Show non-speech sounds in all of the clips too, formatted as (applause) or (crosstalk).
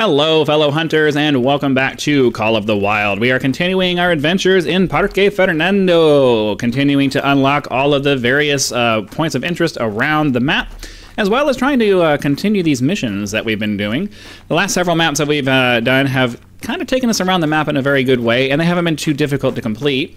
Hello, fellow hunters, and welcome back to Call of the Wild. We are continuing our adventures in Parque Fernando, continuing to unlock all of the various uh, points of interest around the map, as well as trying to uh, continue these missions that we've been doing. The last several maps that we've uh, done have kind of taken us around the map in a very good way, and they haven't been too difficult to complete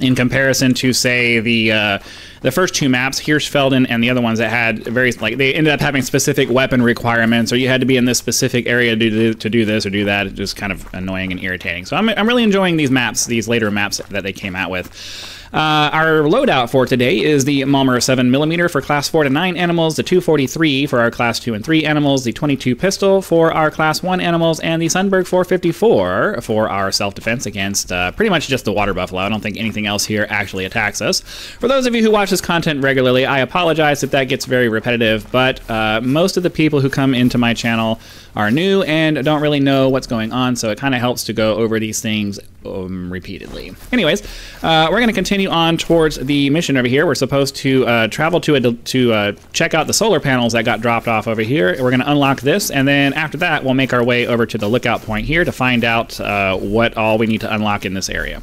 in comparison to say the uh, the first two maps, Hirschfelden and the other ones that had very like they ended up having specific weapon requirements, or you had to be in this specific area to do, to do this or do that. It's just kind of annoying and irritating. So I'm I'm really enjoying these maps, these later maps that they came out with. Uh, our loadout for today is the Malmer 7mm for class 4 to 9 animals, the 243 for our class 2 and 3 animals, the 22 pistol for our class 1 animals, and the Sunberg 454 for our self-defense against uh, pretty much just the water buffalo. I don't think anything else here actually attacks us. For those of you who watch this content regularly, I apologize if that gets very repetitive, but uh, most of the people who come into my channel are new and don't really know what's going on, so it kind of helps to go over these things um, repeatedly. Anyways, uh, we're going to continue on towards the mission over here. We're supposed to uh, travel to a, to uh, check out the solar panels that got dropped off over here. We're going to unlock this, and then after that, we'll make our way over to the lookout point here to find out uh, what all we need to unlock in this area.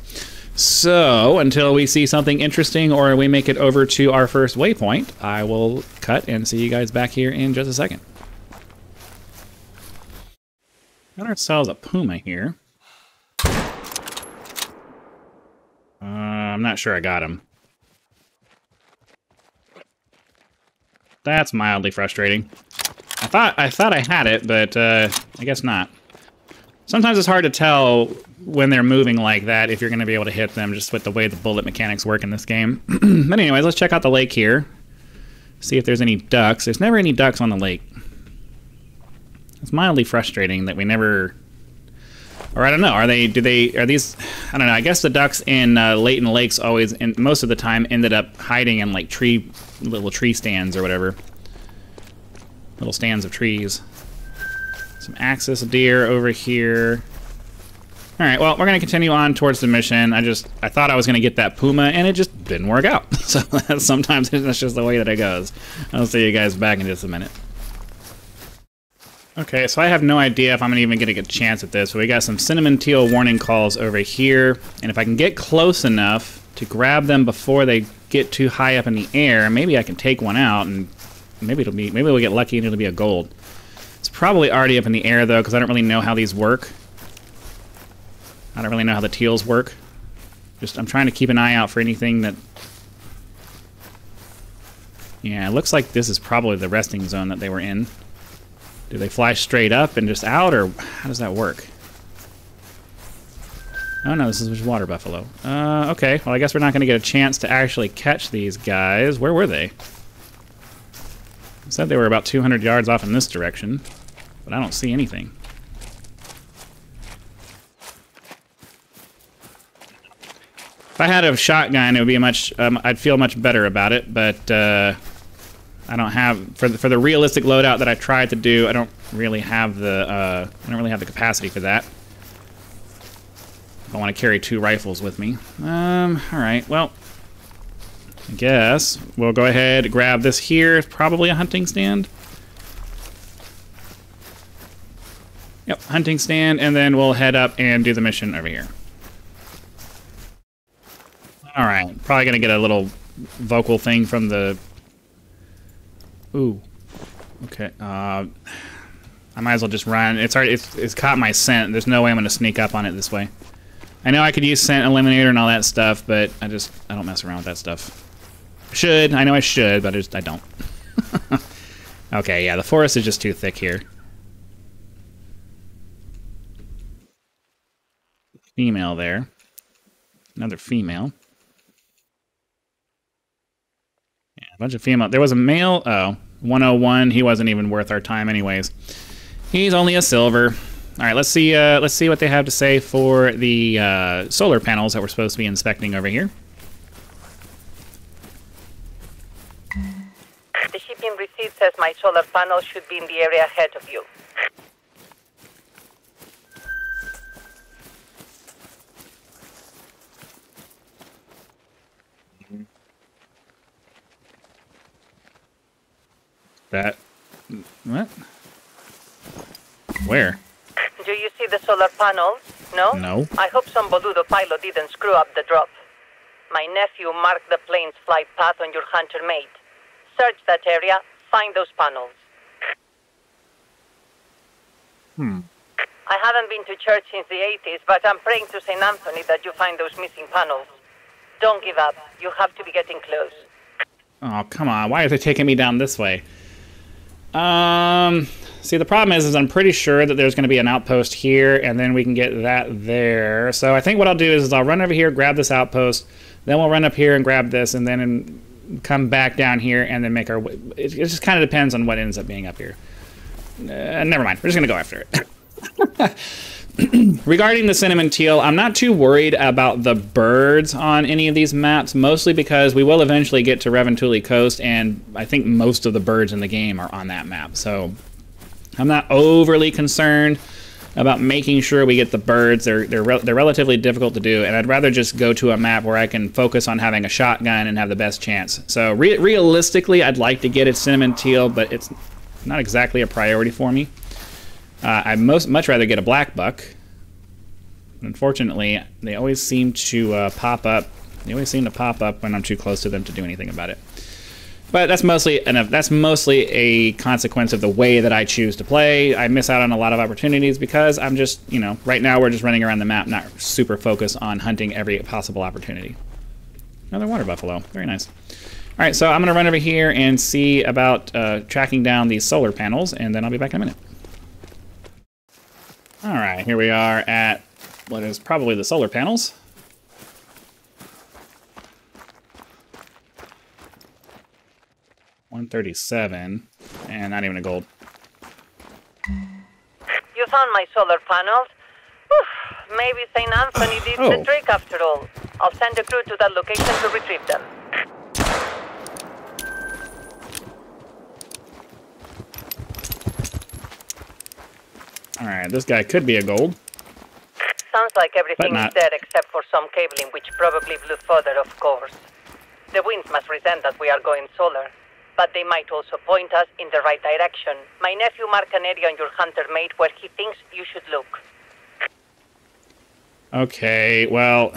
So, until we see something interesting or we make it over to our first waypoint, I will cut and see you guys back here in just a second. Got ourselves a puma here. Uh, I'm not sure I got him. That's mildly frustrating. I thought I thought I had it, but uh, I guess not. Sometimes it's hard to tell when they're moving like that if you're going to be able to hit them just with the way the bullet mechanics work in this game. (clears throat) but anyways, let's check out the lake here. See if there's any ducks. There's never any ducks on the lake. It's mildly frustrating that we never or I don't know. Are they? Do they? Are these? I don't know. I guess the ducks in uh, Layton Lakes always, and most of the time, ended up hiding in like tree, little tree stands or whatever. Little stands of trees. Some axis deer over here. All right. Well, we're gonna continue on towards the mission. I just, I thought I was gonna get that puma, and it just didn't work out. (laughs) So sometimes (laughs) that's just the way that it goes. I'll see you guys back in just a minute. Okay, so I have no idea if I'm even going to even get a chance at this. So we got some cinnamon teal warning calls over here. And if I can get close enough to grab them before they get too high up in the air, maybe I can take one out and maybe it'll be maybe we'll get lucky and it'll be a gold. It's probably already up in the air though because I don't really know how these work. I don't really know how the teals work. Just I'm trying to keep an eye out for anything that Yeah, it looks like this is probably the resting zone that they were in. Do they fly straight up and just out, or how does that work? Oh no, this is just water buffalo. Uh, okay, well I guess we're not going to get a chance to actually catch these guys. Where were they? I said they were about 200 yards off in this direction, but I don't see anything. If I had a shotgun, it would be much. Um, I'd feel much better about it, but. Uh, I don't have for the, for the realistic loadout that I tried to do. I don't really have the uh, I don't really have the capacity for that. I want to carry two rifles with me. Um, all right. Well, I guess we'll go ahead grab this here. It's probably a hunting stand. Yep, hunting stand, and then we'll head up and do the mission over here. All right. Probably gonna get a little vocal thing from the Ooh. Okay. Uh, I might as well just run. It's already it's, it's caught my scent. There's no way I'm going to sneak up on it this way. I know I could use scent eliminator and all that stuff, but I just I don't mess around with that stuff. Should I know I should, but I just I don't. (laughs) okay, yeah, the forest is just too thick here. Female there. Another female. Bunch of female. There was a male. Oh, 101. He wasn't even worth our time, anyways. He's only a silver. All right, let's see. Uh, let's see what they have to say for the uh, solar panels that we're supposed to be inspecting over here. The shipping receipt says my solar panel should be in the area ahead of you. That... What? Where? Do you see the solar panels? No? No. I hope some Boludo pilot didn't screw up the drop. My nephew marked the plane's flight path on your hunter mate. Search that area, find those panels. Hmm. I haven't been to church since the 80s, but I'm praying to St. Anthony that you find those missing panels. Don't give up. You have to be getting close. Oh, come on. Why are they taking me down this way? Um, see, the problem is, is I'm pretty sure that there's going to be an outpost here, and then we can get that there. So I think what I'll do is, is I'll run over here, grab this outpost, then we'll run up here and grab this, and then come back down here and then make our way. It, it just kind of depends on what ends up being up here. Uh, never mind. We're just going to go after it. (laughs) (clears throat) Regarding the cinnamon teal, I'm not too worried about the birds on any of these maps, mostly because we will eventually get to Revontuli Coast, and I think most of the birds in the game are on that map. So I'm not overly concerned about making sure we get the birds. They're they're re they're relatively difficult to do, and I'd rather just go to a map where I can focus on having a shotgun and have the best chance. So re realistically, I'd like to get it cinnamon teal, but it's not exactly a priority for me. Uh, I'd most much rather get a black buck. Unfortunately, they always seem to uh, pop up. They always seem to pop up when I'm too close to them to do anything about it. But that's mostly and that's mostly a consequence of the way that I choose to play. I miss out on a lot of opportunities because I'm just, you know, right now we're just running around the map, not super focused on hunting every possible opportunity. Another water buffalo. Very nice. All right, so I'm going to run over here and see about uh, tracking down these solar panels, and then I'll be back in a minute. All right, here we are at what is probably the solar panels. One thirty-seven, and not even a gold. You found my solar panels? Whew, maybe St. Anthony did Oh. the trick after all. I'll send a crew to that location to retrieve them. All right, this guy could be a gold. Sounds like everything is dead except for some cabling, which probably blew further, of course. The winds must resent that we are going solar, but they might also point us in the right direction. My nephew marked an area on your hunter mate where he thinks you should look. Okay, well,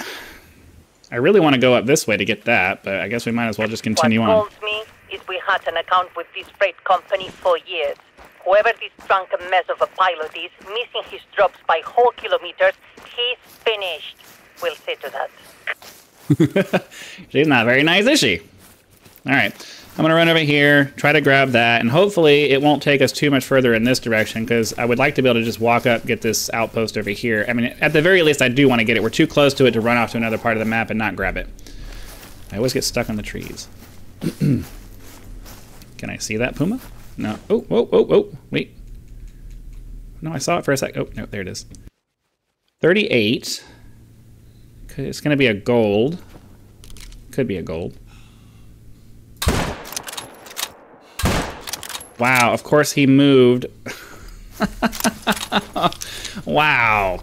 I really want to go up this way to get that, but I guess we might as well just continue what on. calls me is we had an account with this freight company for years. Whoever this drunken mess of a pilot is, missing his drops by whole kilometers, he's finished. We'll see to that. (laughs) She's not very nice, is she? All right. I'm going to run over here, try to grab that, and hopefully it won't take us too much further in this direction because I would like to be able to just walk up, get this outpost over here. I mean, at the very least, I do want to get it. We're too close to it to run off to another part of the map and not grab it. I always get stuck on the trees. (clears throat) Can I see that puma? No. Oh, whoa, whoa, whoa. Wait. No, I saw it for a sec. Oh, no, there it is. 38. Okay, It's going to be a gold. Could be a gold. Wow, of course he moved. (laughs) wow.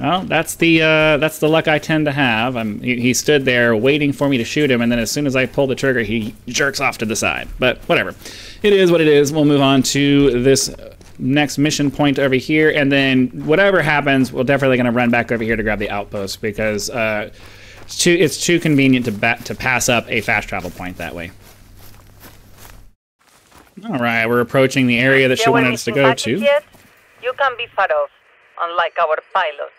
Well, that's the uh, that's the luck I tend to have. I'm, he, he stood there waiting for me to shoot him, and then as soon as I pull the trigger, he jerks off to the side. But whatever, it is what it is. We'll move on to this next mission point over here, and then whatever happens, we're definitely going to run back over here to grab the outpost because uh, it's too it's too convenient to ba- to pass up a fast travel point that way. All right, we're approaching the area that she wanted us to go to. Yet? You can be far off, unlike our pilot.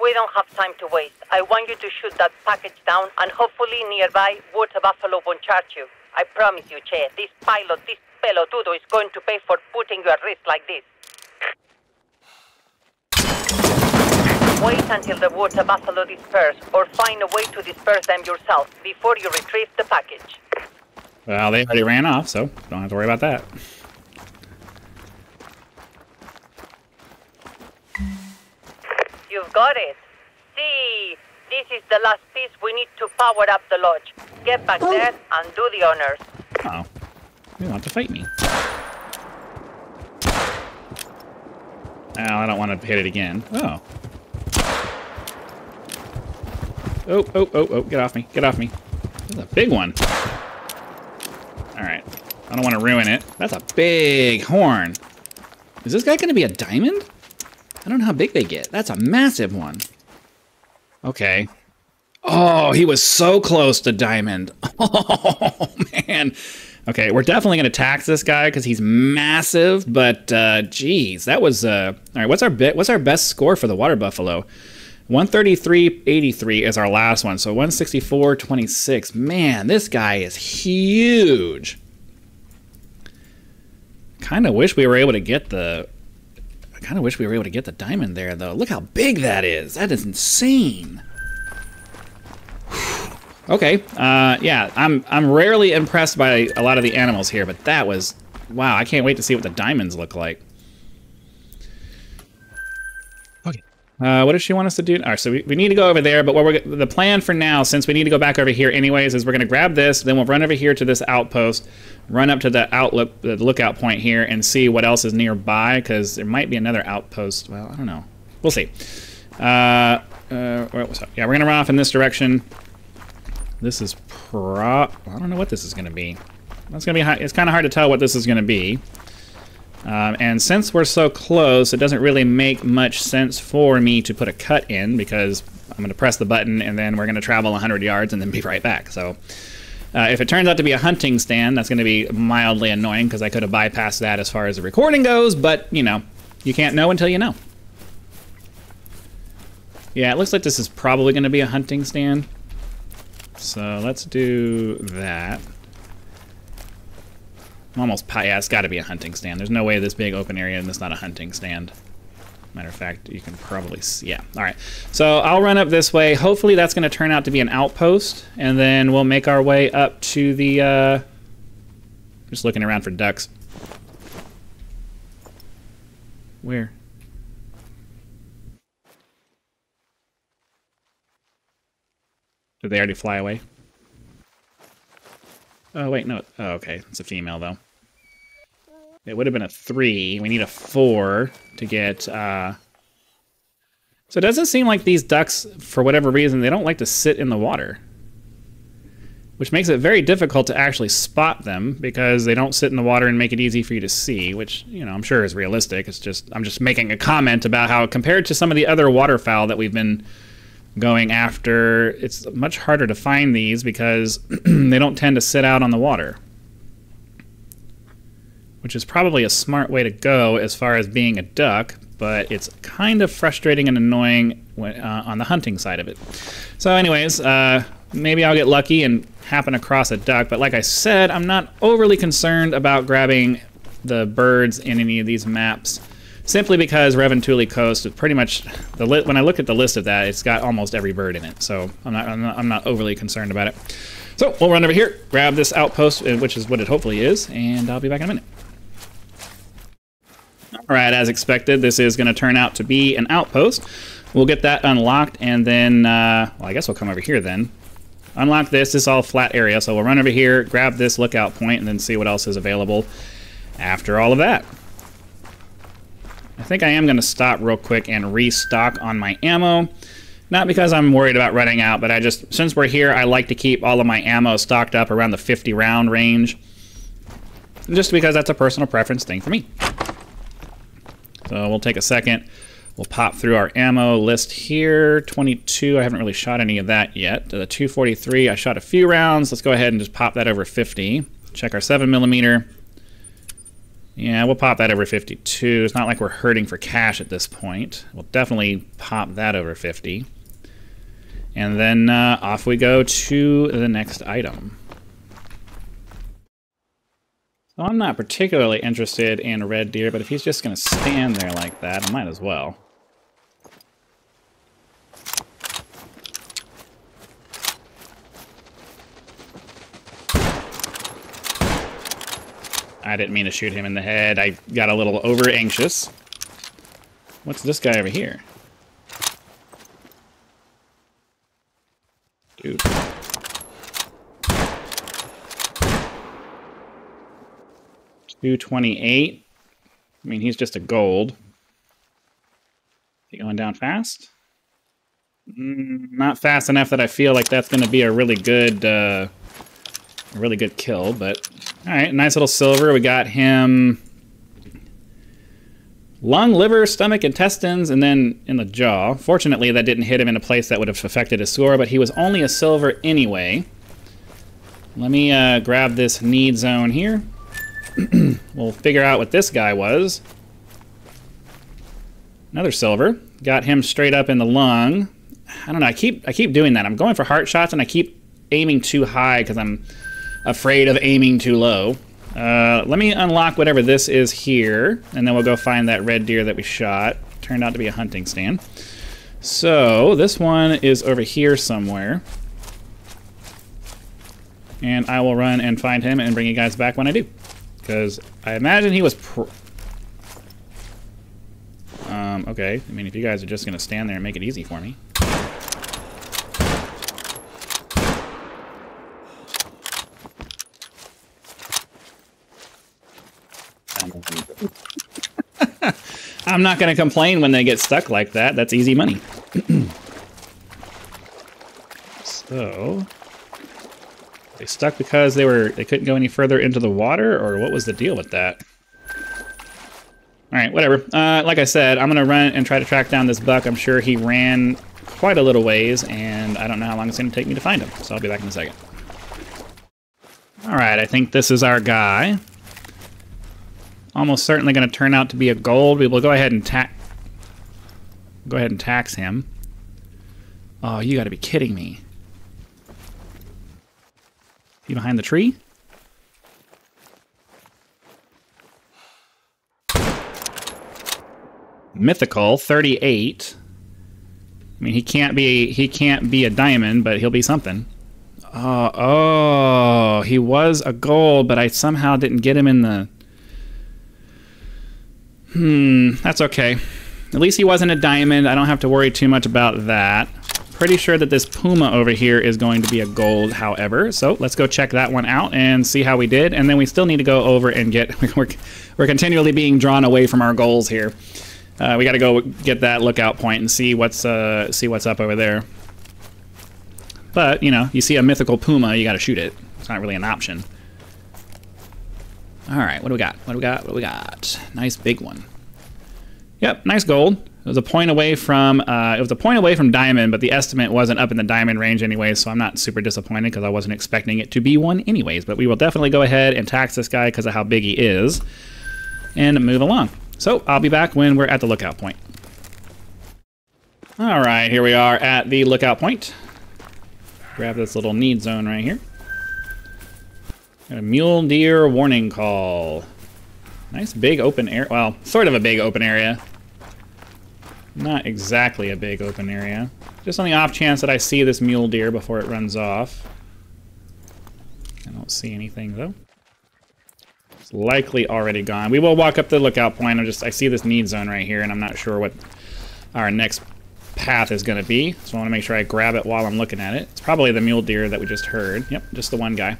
We don't have time to waste. I want you to shoot that package down, and hopefully nearby, Water Buffalo won't charge you. I promise you, Che, this pilot, this pelotudo is going to pay for putting you at risk like this. Wait until the Water Buffalo disperse, or find a way to disperse them yourself before you retrieve the package. Well, they already ran off, so don't have to worry about that. Got it. See, this is the last piece we need to power up the lodge. Get back oh. there and do the honors. Oh, you want to fight me? Oh, I don't want to hit it again. Oh. Oh, oh, oh, oh, get off me. Get off me. This is a big one. Alright. I don't want to ruin it. That's a big horn. Is this guy going to be a diamond? I don't know how big they get. That's a massive one. Okay. Oh, he was so close to diamond. (laughs) Oh, man. Okay, we're definitely going to tax this guy because he's massive, but uh, geez, that was... Uh, all right, what's our, bit, what's our best score for the water buffalo? 133.83 is our last one, so 164.26. Man, this guy is huge. Kind of wish we were able to get the... I kind of wish we were able to get the diamond there, though. Look how big that is. That is insane. (sighs) Okay, uh, yeah, I'm I'm rarely impressed by a lot of the animals here, but that was, wow, I can't wait to see what the diamonds look like. Uh, what does she want us to do? All right, so we, we need to go over there, but what we're the plan for now, since we need to go back over here anyways, is we're gonna grab this, then we'll run over here to this outpost, run up to the outlook, the lookout point here, and see what else is nearby, because there might be another outpost. Well, I don't know. We'll see. Uh, uh, yeah, we're gonna run off in this direction. This is pro... I don't know what this is going to be. That's going to be. It's kind of hard to tell what this is going to be. Um, and since we're so close, it doesn't really make much sense for me to put a cut in because I'm going to press the button and then we're going to travel 100 yards and then be right back. So uh, if it turns out to be a hunting stand, that's going to be mildly annoying because I could have bypassed that as far as the recording goes, but, you know, you can't know until you know. Yeah, it looks like this is probably going to be a hunting stand. So let's do that. I'm almost, yeah, it's got to be a hunting stand. There's no way this big open area and it's not a hunting stand. Matter of fact, you can probably see, yeah. All right, so I'll run up this way. Hopefully that's going to turn out to be an outpost, and then we'll make our way up to the, uh, just looking around for ducks. Where? Did they already fly away? Oh, wait, no. Oh, okay. It's a female, though. It would have been a three. We need a four to get... Uh... So it doesn't seem like these ducks, for whatever reason, they don't like to sit in the water. Which makes it very difficult to actually spot them because they don't sit in the water and make it easy for you to see, which, you know, I'm sure is realistic. It's just, I'm just making a comment about how compared to some of the other waterfowl that we've been going after. It's much harder to find these because (clears throat) they don't tend to sit out on the water. Which is probably a smart way to go as far as being a duck, but it's kind of frustrating and annoying when, uh, on the hunting side of it. So anyways, uh, maybe I'll get lucky and happen across a duck, but like I said, I'm not overly concerned about grabbing the birds in any of these maps simply because Revontuli Coast is pretty much the li- when I look at the list of that, it's got almost every bird in it. So I'm not, I'm not, I'm not overly concerned about it. So we'll run over here, grab this outpost, uh, which is what it hopefully is, and I'll be back in a minute. All right, as expected, this is going to turn out to be an outpost. We'll get that unlocked, and then, uh, well, I guess we'll come over here then. Unlock this. This is all flat area, so we'll run over here, grab this lookout point, and then see what else is available after all of that. I think I am going to stop real quick and restock on my ammo. Not because I'm worried about running out, but I just, since we're here, I like to keep all of my ammo stocked up around the 50 round range. Just because that's a personal preference thing for me. So we'll take a second. We'll pop through our ammo list here. 22, I haven't really shot any of that yet. The 243, I shot a few rounds. Let's go ahead and just pop that over 50. Check our 7 millimeter. Yeah, we'll pop that over 52. It's not like we're hurting for cash at this point. We'll definitely pop that over 50. And then uh, off we go to the next item. I'm not particularly interested in a red deer, but if he's just going to stand there like that, I might as well. I didn't mean to shoot him in the head. I got a little over anxious. What's this guy over here? Dude. Two twenty-eight. I mean, he's just a gold. Is he going down fast? Mm, not fast enough that I feel like that's going to be a really good uh, a really good kill, but all right, nice little silver. We got him lung, liver, stomach, intestines, and then in the jaw. Fortunately, that didn't hit him in a place that would have affected his score, but he was only a silver anyway. Let me uh, grab this need zone here. (clears throat) we'll figure out what this guy was. Another silver. Got him straight up in the lung. I don't know. I keep I keep doing that. I'm going for heart shots and I keep aiming too high because I'm afraid of aiming too low. Uh, let me unlock whatever this is here, and then we'll go find that red deer that we shot. Turned out to be a hunting stand. So this one is over here somewhere. And I will run and find him and bring you guys back when I do. Because I imagine he was... um, okay. I mean, if you guys are just going to stand there and make it easy for me. (laughs) I'm not going to complain when they get stuck like that. That's easy money. (clears throat) so, they stuck because they were they couldn't go any further into the water, or what was the deal with that? All right, whatever. Uh, like I said, I'm gonna run and try to track down this buck. I'm sure he ran quite a little ways, and I don't know how long it's gonna take me to find him. So I'll be back in a second. All right, I think this is our guy almost certainly to turn out to be a gold. We will go ahead and tax. Go ahead and tax him. Oh, you got to be kidding me. Behind the tree? Mythical 38. I mean, he can't be he can't be a diamond, but he'll be something. Oh, oh, he was a gold, but I somehow didn't get him in the Hmm, that's okay. At least he wasn't a diamond. I don't have to worry too much about that. Pretty sure that this Puma over here is going to be a gold, however. So let's go check that one out and see how we did. And then we still need to go over and get... (laughs) We're, we're continually being drawn away from our goals here. Uh, we got to go get that lookout point and see what's uh, see what's up over there. But, you know, you see a mythical Puma, you got to shoot it. It's not really an option. All right, what do we got? What do we got? What do we got? Nice big one. Yep, nice gold. It was a point away from uh, it was a point away from diamond, but the estimate wasn't up in the diamond range anyway, so I'm not super disappointed because I wasn't expecting it to be one anyways. But we will definitely go ahead and tax this guy because of how big he is, and move along. So I'll be back when we're at the lookout point. All right, here we are at the lookout point. Grab this little need zone right here. Got a mule deer warning call. Nice big open area. Well, sort of a big open area. Not exactly a big open area. Just on the off chance that I see this mule deer before it runs off. I don't see anything though. It's likely already gone. We will walk up the lookout point. I'm just I see this need zone right here and I'm not sure what our next path is going to be. So I want to make sure I grab it while I'm looking at it. It's probably the mule deer that we just heard. Yep, just the one guy.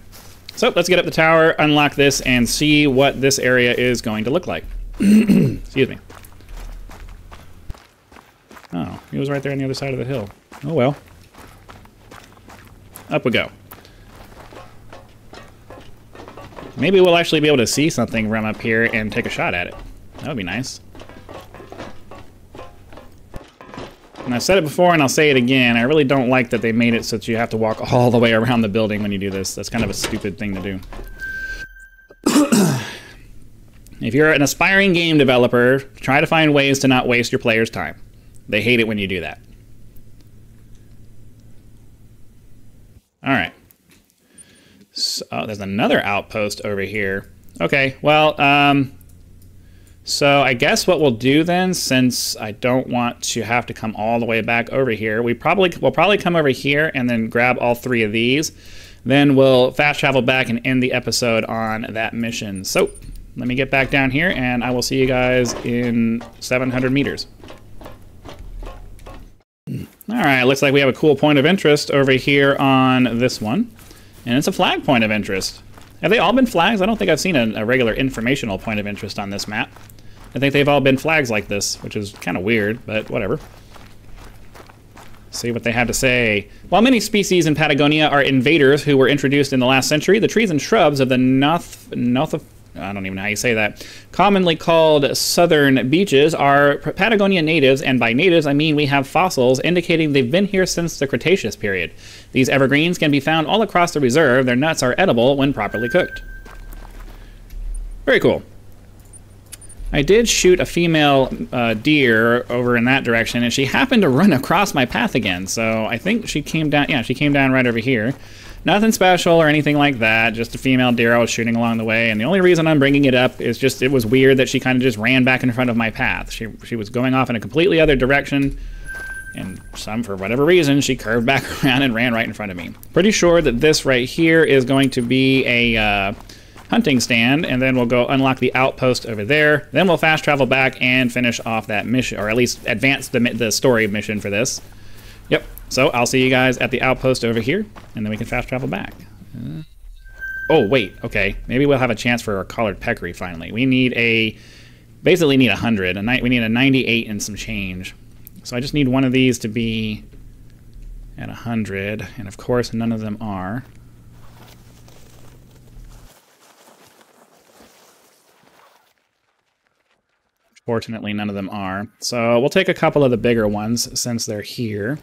So let's get up the tower, unlock this, and see what this area is going to look like. (clears throat) Excuse me. Oh, he was right there on the other side of the hill. Oh well. Up we go. Maybe we'll actually be able to see something from up here and take a shot at it. That would be nice. And I've said it before and I'll say it again, I really don't like that they made it so that you have to walk (laughs) all the way around the building when you do this. That's kind of a stupid thing to do. (clears throat) if you're an aspiring game developer, try to find ways to not waste your players' time. They hate it when you do that. Alright. So, oh, there's another outpost over here. Okay, well, um, so I guess what we'll do then, since I don't want to have to come all the way back over here, we probably we'll probably come over here and then grab all three of these. Then we'll fast travel back and end the episode on that mission. So let me get back down here and I will see you guys in 700 meters. All right, looks like we have a cool point of interest over here on this one. And it's a flag point of interest. Have they all been flags? I don't think I've seen a, a regular informational point of interest on this map. I think they've all been flags like this, which is kind of weird, but whatever. See what they have to say. While many species in Patagonia are invaders who were introduced in the last century, the trees and shrubs of the North, North I don't even know how you say that, commonly called southern beeches, are Patagonia natives, and by natives I mean we have fossils indicating they've been here since the Cretaceous period. These evergreens can be found all across the reserve. Their nuts are edible when properly cooked. Very cool. I did shoot a female uh, deer over in that direction, and she happened to run across my path again. So I think she came down. Yeah, she came down right over here. Nothing special or anything like that. Just a female deer I was shooting along the way. And the only reason I'm bringing it up is just it was weird that she kind of just ran back in front of my path. She she was going off in a completely other direction, and some for whatever reason she curved (laughs) back around and ran right in front of me. Pretty sure that this right here is going to be a. Uh, hunting stand, and then we'll go unlock the outpost over there. Then we'll fast travel back and finish off that mission, or at least advance the, the story mission for this. Yep, so I'll see you guys at the outpost over here, and then we can fast travel back. Uh, oh, wait, okay. Maybe we'll have a chance for a collared peccary finally. We need a, basically need a 100. A we need a 98 and some change. So I just need one of these to be at 100, and of course none of them are. Fortunately, none of them are. So we'll take a couple of the bigger ones since they're here.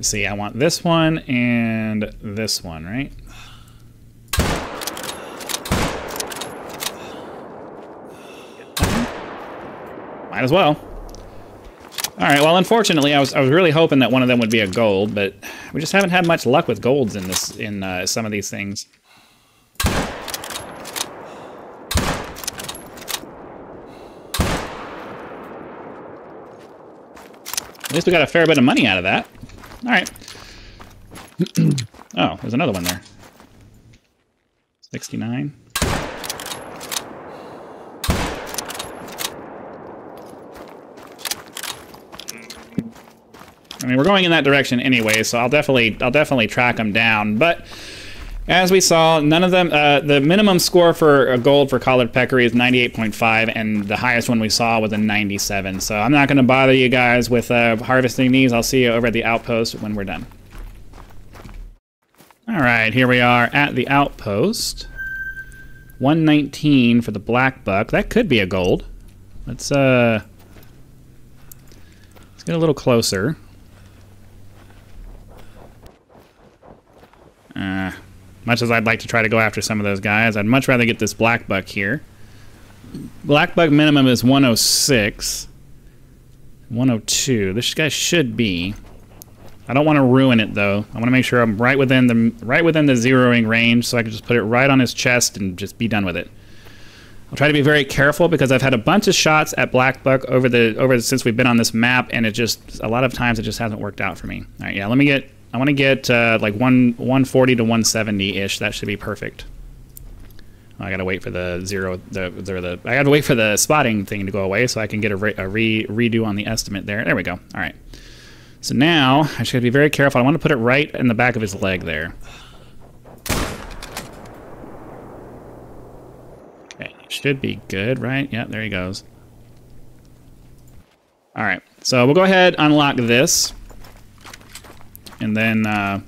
See, I want this one and this one, right? Might as well. All right, well, unfortunately, I was, I was really hoping that one of them would be a gold, but we just haven't had much luck with golds in this in uh, some of these things. At least we got a fair bit of money out of that. All right. (clears throat) oh, there's another one there. 69. I mean, we're going in that direction anyway, so I'll definitely, I'll definitely track them down. But as we saw, none of them, uh, the minimum score for a gold for collared peccary is 98.5, and the highest one we saw was a 97. So I'm not going to bother you guys with uh, harvesting these. I'll see you over at the outpost when we're done. All right, here we are at the outpost. 119 for the black buck. That could be a gold. Let's, uh, let's get a little closer. Uh, much as I'd like to try to go after some of those guys, I'd much rather get this black buck here. Black buck minimum is 106. 102. This guy should be. I don't want to ruin it though. I want to make sure I'm right within the right within the zeroing range, so I can just put it right on his chest and just be done with it. I'll try to be very careful because I've had a bunch of shots at black buck over the over since we've been on this map, and it just a lot of times it just hasn't worked out for me. All right, yeah. Let me get I want to get uh, like one 140 to 170 ish. That should be perfect. I gotta wait for the zero. The, the, the I gotta wait for the spotting thing to go away so I can get a, re, a re, redo on the estimate there. There we go. All right. So now I should be very careful. I want to put it right in the back of his leg there. Okay, should be good, right? Yeah, there he goes. All right, so we'll go ahead and unlock this and then uh,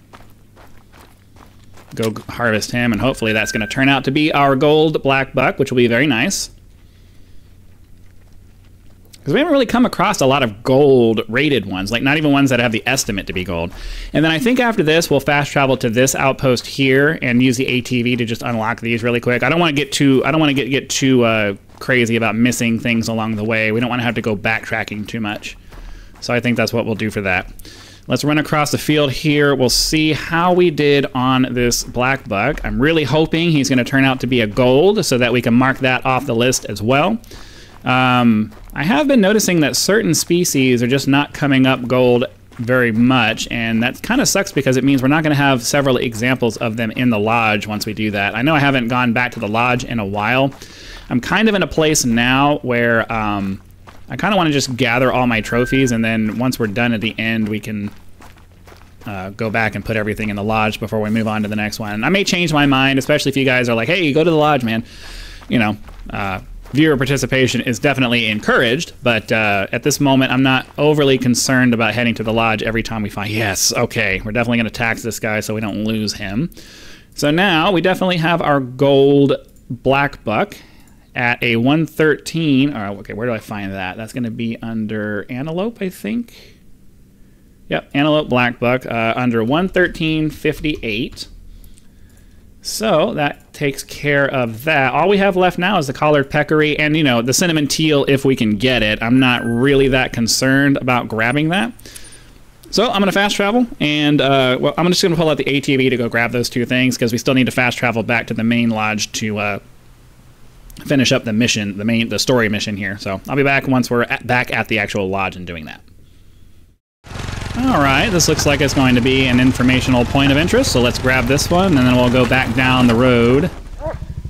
go harvest him, and hopefully that's going to turn out to be our gold black buck, which will be very nice. Because we haven't really come across a lot of gold rated ones, like not even ones that have the estimate to be gold. And then I think after this, we'll fast travel to this outpost here and use the ATV to just unlock these really quick. I don't want to get too, I don't want to get, get too uh, crazy about missing things along the way. We don't want to have to go backtracking too much. So I think that's what we'll do for that. Let's run across the field here. We'll see how we did on this black buck. I'm really hoping he's going to turn out to be a gold so that we can mark that off the list as well. Um, I have been noticing that certain species are just not coming up gold very much, and that kind of sucks because it means we're not going to have several examples of them in the lodge once we do that. I know I haven't gone back to the lodge in a while. I'm kind of in a place now where um, I kind of want to just gather all my trophies, and then once we're done at the end, we can uh, go back and put everything in the lodge before we move on to the next one. And I may change my mind, especially if you guys are like, "Hey, go to the lodge, man." You know, uh, viewer participation is definitely encouraged, but uh, at this moment, I'm not overly concerned about heading to the lodge every time we find. Yes, okay, we're definitely going to tax this guy so we don't lose him. So now we definitely have our gold black buck at a 113. Oh, okay, where do I find that? That's going to be under antelope, I think. Yep, antelope black buck uh, under 113.58. So that takes care of that. All we have left now is the collared peccary and, you know, the cinnamon teal if we can get it. I'm not really that concerned about grabbing that. So I'm going to fast travel, and uh, well, I'm just going to pull out the ATV to go grab those two things because we still need to fast travel back to the main lodge to uh, finish up the mission, the main, the story mission here. So I'll be back once we're at, back at the actual lodge and doing that. All right, this looks like it's going to be an informational point of interest, so let's grab this one, and then we'll go back down the road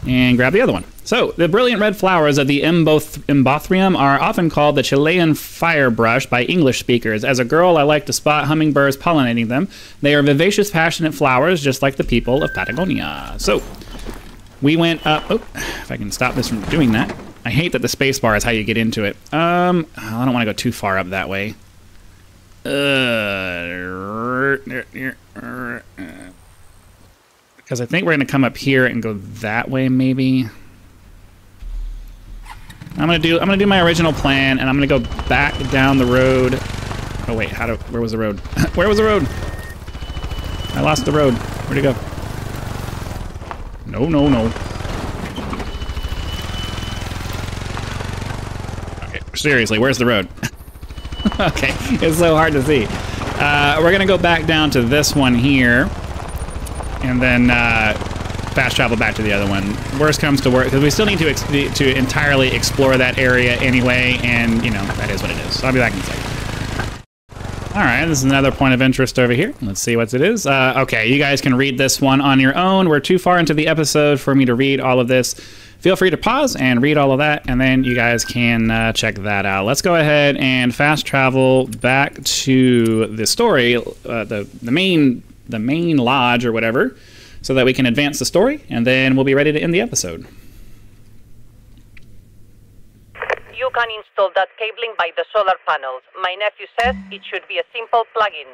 and grab the other one. So, the brilliant red flowers of the Emboth- Embothrium are often called the Chilean firebrush by English speakers. As a girl, I like to spot hummingbirds pollinating them. They are vivacious, passionate flowers, just like the people of Patagonia. So, we went up. Oh, if I can stop this from doing that. I hate that the space bar is how you get into it. Um, I don't want to go too far up that way. Because I think we're going to come up here and go that way, maybe. I'm gonna do I'm gonna do my original plan, and I'm gonna go back down the road. Oh wait, how do? Where was the road? (laughs) where was the road? I lost the road. Where'd it go? No, no, no. Okay, seriously, where's the road? (laughs) okay, it's so hard to see. Uh, we're gonna go back down to this one here, and then uh, fast travel back to the other one. Worst comes to worst, because we still need to to entirely explore that area anyway, and you know that is what it is. So I'll be back in a second. All right, this is another point of interest over here. Let's see what it is. Uh, okay, you guys can read this one on your own. We're too far into the episode for me to read all of this feel free to pause and read all of that, and then you guys can uh, check that out. Let's go ahead and fast travel back to the story, uh, the the main the main lodge or whatever, so that we can advance the story, and then we'll be ready to end the episode. You can install that cabling by the solar panels. My nephew says it should be a simple plug-in.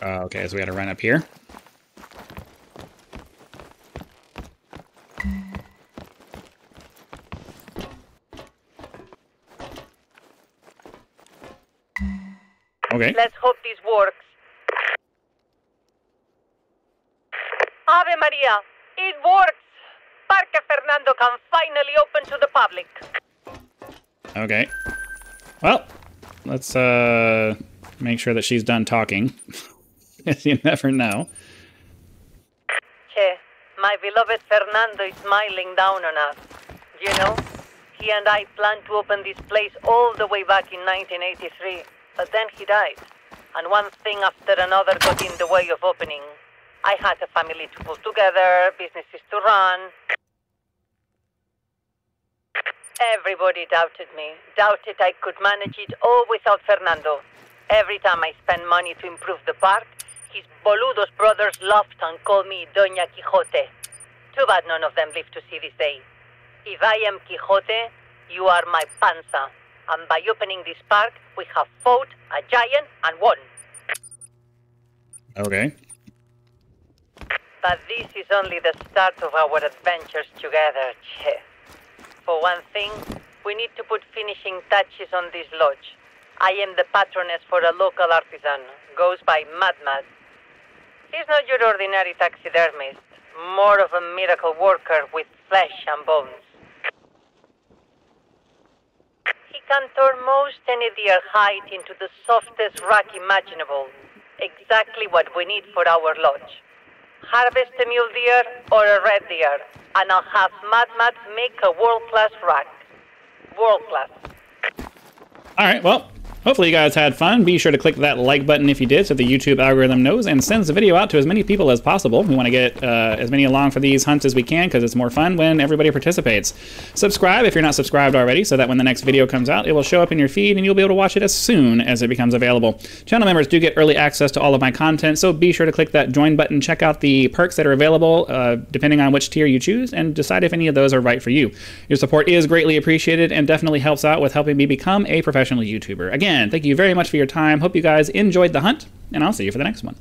Uh, okay, so we got to run up here. Okay. Let's hope this works. Ave Maria, it works! Parque Fernando can finally open to the public. Okay. Well, let's uh make sure that she's done talking. (laughs) you never know. Che, my beloved Fernando is smiling down on us. You know, he and I planned to open this place all the way back in 1983. But then he died, and one thing after another got in the way of opening. I had a family to pull together, businesses to run. Everybody doubted me, doubted I could manage it all without Fernando. Every time I spent money to improve the park, his boludos brothers laughed and called me Doña Quixote. Too bad none of them live to see this day. If I am Quixote, you are my panza and by opening this park, we have fought a giant and won. Okay. But this is only the start of our adventures together, Che. For one thing, we need to put finishing touches on this lodge. I am the patroness for a local artisan, goes by Mad Mad. He's not your ordinary taxidermist, more of a miracle worker with flesh and bones. He can turn most any deer hide into the softest rock imaginable. Exactly what we need for our lodge. Harvest a mule deer or a red deer, and I'll have Mad Mad make a world-class rack. World-class. All right, well, Hopefully you guys had fun. Be sure to click that like button if you did so the YouTube algorithm knows and sends the video out to as many people as possible. We want to get uh, as many along for these hunts as we can because it's more fun when everybody participates. Subscribe if you're not subscribed already so that when the next video comes out, it will show up in your feed and you'll be able to watch it as soon as it becomes available. Channel members do get early access to all of my content, so be sure to click that join button, check out the perks that are available uh, depending on which tier you choose, and decide if any of those are right for you. Your support is greatly appreciated and definitely helps out with helping me become a professional YouTuber. Again, thank you very much for your time. Hope you guys enjoyed the hunt, and I'll see you for the next one.